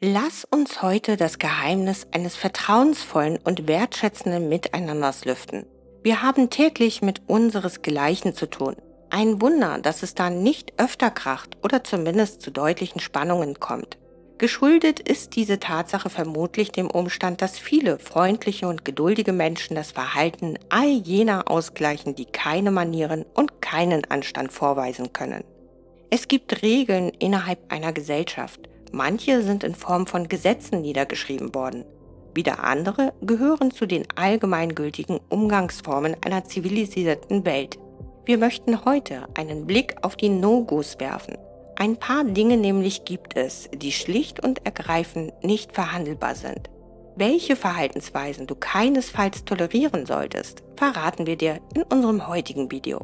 Lass uns heute das Geheimnis eines vertrauensvollen und wertschätzenden Miteinanders lüften. Wir haben täglich mit unseresgleichen zu tun. Ein Wunder, dass es da nicht öfter kracht oder zumindest zu deutlichen Spannungen kommt. Geschuldet ist diese Tatsache vermutlich dem Umstand, dass viele freundliche und geduldige Menschen das Verhalten all jener ausgleichen, die keine Manieren und keinen Anstand vorweisen können. Es gibt Regeln innerhalb einer Gesellschaft. Manche sind in Form von Gesetzen niedergeschrieben worden. Wieder andere gehören zu den allgemeingültigen Umgangsformen einer zivilisierten Welt. Wir möchten heute einen Blick auf die No-Gos werfen. Ein paar Dinge nämlich gibt es, die schlicht und ergreifend nicht verhandelbar sind. Welche Verhaltensweisen du keinesfalls tolerieren solltest, verraten wir dir in unserem heutigen Video.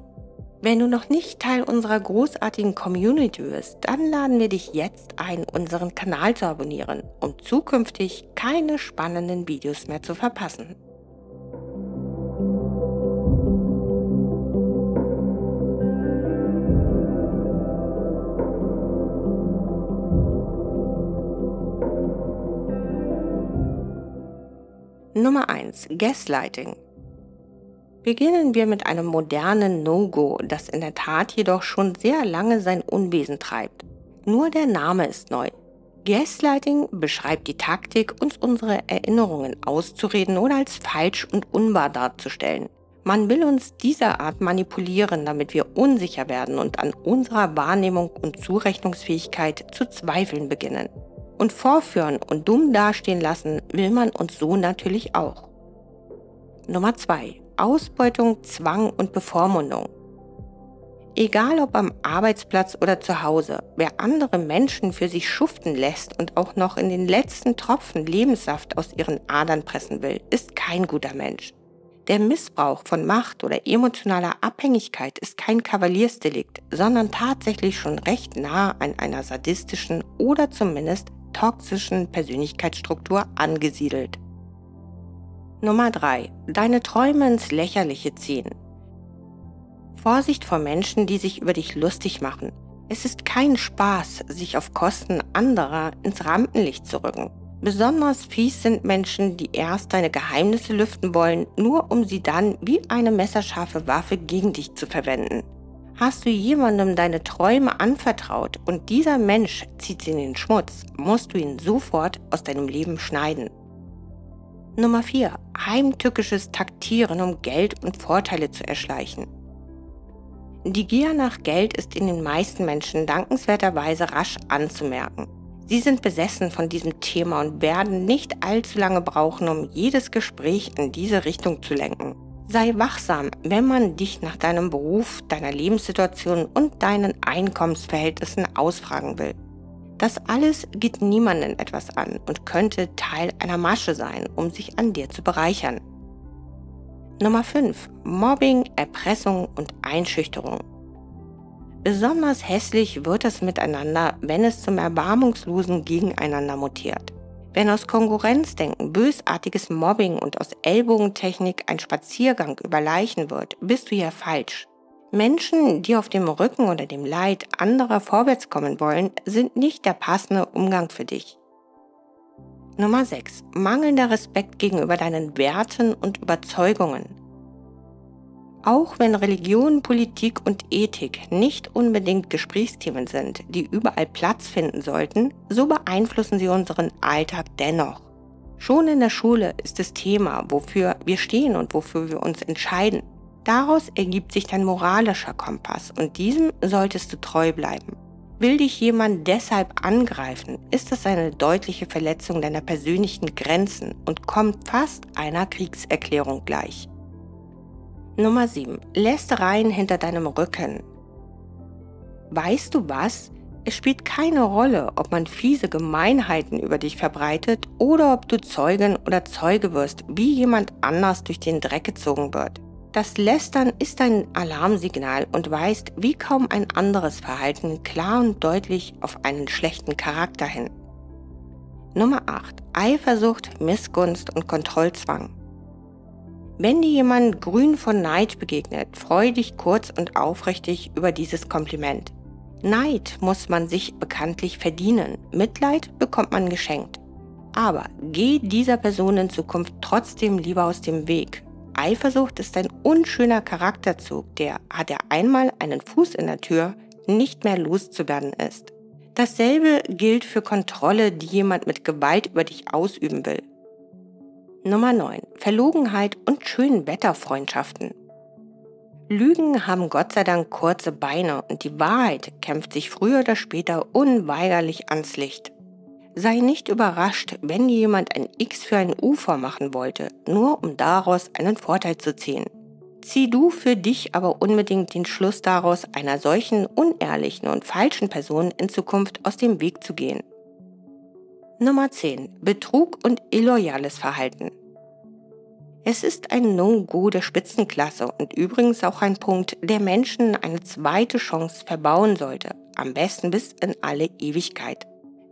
Wenn du noch nicht Teil unserer großartigen Community bist, dann laden wir dich jetzt ein, unseren Kanal zu abonnieren, um zukünftig keine spannenden Videos mehr zu verpassen. Nummer 1. Gaslighting. Beginnen wir mit einem modernen No-Go, das in der Tat jedoch schon sehr lange sein Unwesen treibt. Nur der Name ist neu. Gaslighting beschreibt die Taktik, uns unsere Erinnerungen auszureden oder als falsch und unwahr darzustellen. Man will uns dieser Art manipulieren, damit wir unsicher werden und an unserer Wahrnehmung und Zurechnungsfähigkeit zu zweifeln beginnen. Und vorführen und dumm dastehen lassen will man uns so natürlich auch. Nummer 2. Ausbeutung, Zwang und Bevormundung. Egal ob am Arbeitsplatz oder zu Hause, wer andere Menschen für sich schuften lässt und auch noch in den letzten Tropfen Lebenssaft aus ihren Adern pressen will, ist kein guter Mensch. Der Missbrauch von Macht oder emotionaler Abhängigkeit ist kein Kavaliersdelikt, sondern tatsächlich schon recht nah an einer sadistischen oder zumindest toxischen Persönlichkeitsstruktur angesiedelt. Nummer 3. Deine Träume ins Lächerliche ziehen. Vorsicht vor Menschen, die sich über dich lustig machen. Es ist kein Spaß, sich auf Kosten anderer ins Rampenlicht zu rücken. Besonders fies sind Menschen, die erst deine Geheimnisse lüften wollen, nur um sie dann wie eine messerscharfe Waffe gegen dich zu verwenden. Hast du jemandem deine Träume anvertraut und dieser Mensch zieht sie in den Schmutz, musst du ihn sofort aus deinem Leben schneiden. Nummer 4. Heimtückisches Taktieren, um Geld und Vorteile zu erschleichen. Die Gier nach Geld ist in den meisten Menschen dankenswerterweise rasch anzumerken. Sie sind besessen von diesem Thema und werden nicht allzu lange brauchen, um jedes Gespräch in diese Richtung zu lenken. Sei wachsam, wenn man dich nach deinem Beruf, deiner Lebenssituation und deinen Einkommensverhältnissen ausfragen will. Das alles geht niemandem etwas an und könnte Teil einer Masche sein, um sich an dir zu bereichern. Nummer 5. Mobbing, Erpressung und Einschüchterung. Besonders hässlich wird es miteinander, wenn es zum erbarmungslosen Gegeneinander mutiert. Wenn aus Konkurrenzdenken bösartiges Mobbing und aus Ellbogentechnik ein Spaziergang über Leichen wird, bist du hier falsch. Menschen, die auf dem Rücken oder dem Leid anderer vorwärts kommen wollen, sind nicht der passende Umgang für dich. Nummer 6. Mangelnder Respekt gegenüber deinen Werten und Überzeugungen. Auch wenn Religion, Politik und Ethik nicht unbedingt Gesprächsthemen sind, die überall Platz finden sollten, so beeinflussen sie unseren Alltag dennoch. Schon in der Schule ist es Thema, wofür wir stehen und wofür wir uns entscheiden. Daraus ergibt sich dein moralischer Kompass und diesem solltest du treu bleiben. Will dich jemand deshalb angreifen, ist das eine deutliche Verletzung deiner persönlichen Grenzen und kommt fast einer Kriegserklärung gleich. Nummer 7. Lästereien hinter deinem Rücken. Weißt du was? Es spielt keine Rolle, ob man fiese Gemeinheiten über dich verbreitet oder ob du Zeugin oder Zeuge wirst, wie jemand anders durch den Dreck gezogen wird. Das Lästern ist ein Alarmsignal und weist wie kaum ein anderes Verhalten klar und deutlich auf einen schlechten Charakter hin. Nummer 8. Eifersucht, Missgunst und Kontrollzwang. Wenn dir jemand grün von Neid begegnet, freu dich kurz und aufrichtig über dieses Kompliment. Neid muss man sich bekanntlich verdienen, Mitleid bekommt man geschenkt. Aber geh dieser Person in Zukunft trotzdem lieber aus dem Weg. Eifersucht ist ein unschöner Charakterzug, der, hat er einmal einen Fuß in der Tür, nicht mehr loszuwerden ist. Dasselbe gilt für Kontrolle, die jemand mit Gewalt über dich ausüben will. Nummer 9. Verlogenheit und Schönwetterfreundschaften. Lügen haben Gott sei Dank kurze Beine und die Wahrheit kämpft sich früher oder später unweigerlich ans Licht. Sei nicht überrascht, wenn jemand ein X für ein U vormachen wollte, nur um daraus einen Vorteil zu ziehen. Zieh du für dich aber unbedingt den Schluss daraus, einer solchen unehrlichen und falschen Person in Zukunft aus dem Weg zu gehen. Nummer 10. Betrug und illoyales Verhalten. Es ist ein No-Go der Spitzenklasse und übrigens auch ein Punkt, der Menschen eine zweite Chance verbauen sollte, am besten bis in alle Ewigkeit.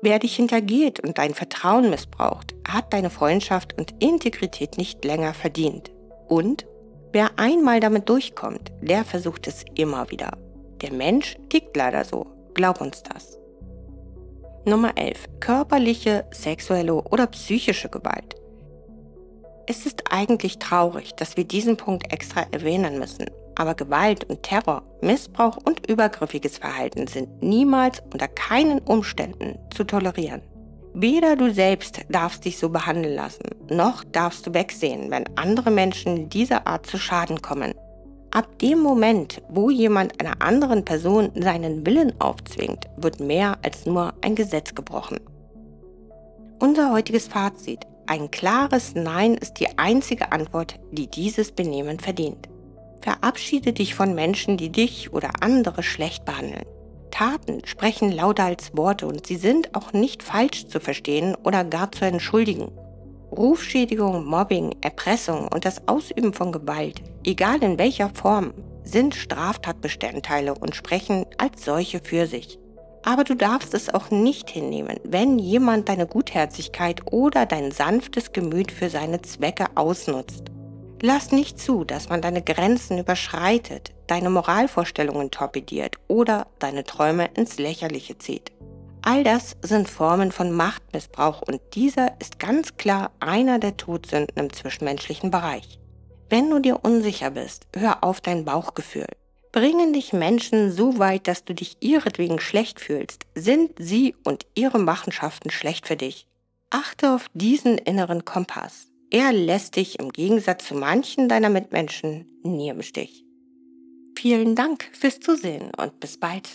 Wer dich hintergeht und dein Vertrauen missbraucht, hat deine Freundschaft und Integrität nicht länger verdient. Und wer einmal damit durchkommt, der versucht es immer wieder. Der Mensch tickt leider so, glaub uns das. Nummer 11. Körperliche, sexuelle oder psychische Gewalt. Es ist eigentlich traurig, dass wir diesen Punkt extra erwähnen müssen, aber Gewalt und Terror, Missbrauch und übergriffiges Verhalten sind niemals unter keinen Umständen zu tolerieren. Weder du selbst darfst dich so behandeln lassen, noch darfst du wegsehen, wenn andere Menschen dieser Art zu Schaden kommen. Ab dem Moment, wo jemand einer anderen Person seinen Willen aufzwingt, wird mehr als nur ein Gesetz gebrochen. Unser heutiges Fazit. Ein klares Nein ist die einzige Antwort, die dieses Benehmen verdient. Verabschiede dich von Menschen, die dich oder andere schlecht behandeln. Taten sprechen lauter als Worte und sie sind auch nicht falsch zu verstehen oder gar zu entschuldigen. Rufschädigung, Mobbing, Erpressung und das Ausüben von Gewalt, egal in welcher Form, sind Straftatbestandteile und sprechen als solche für sich. Aber du darfst es auch nicht hinnehmen, wenn jemand deine Gutherzigkeit oder dein sanftes Gemüt für seine Zwecke ausnutzt. Lass nicht zu, dass man deine Grenzen überschreitet, deine Moralvorstellungen torpediert oder deine Träume ins Lächerliche zieht. All das sind Formen von Machtmissbrauch und dieser ist ganz klar einer der Todsünden im zwischenmenschlichen Bereich. Wenn du dir unsicher bist, hör auf dein Bauchgefühl. Bringen dich Menschen so weit, dass du dich ihretwegen schlecht fühlst, sind sie und ihre Machenschaften schlecht für dich. Achte auf diesen inneren Kompass. Er lässt dich im Gegensatz zu manchen deiner Mitmenschen nie im Stich. Vielen Dank fürs Zusehen und bis bald.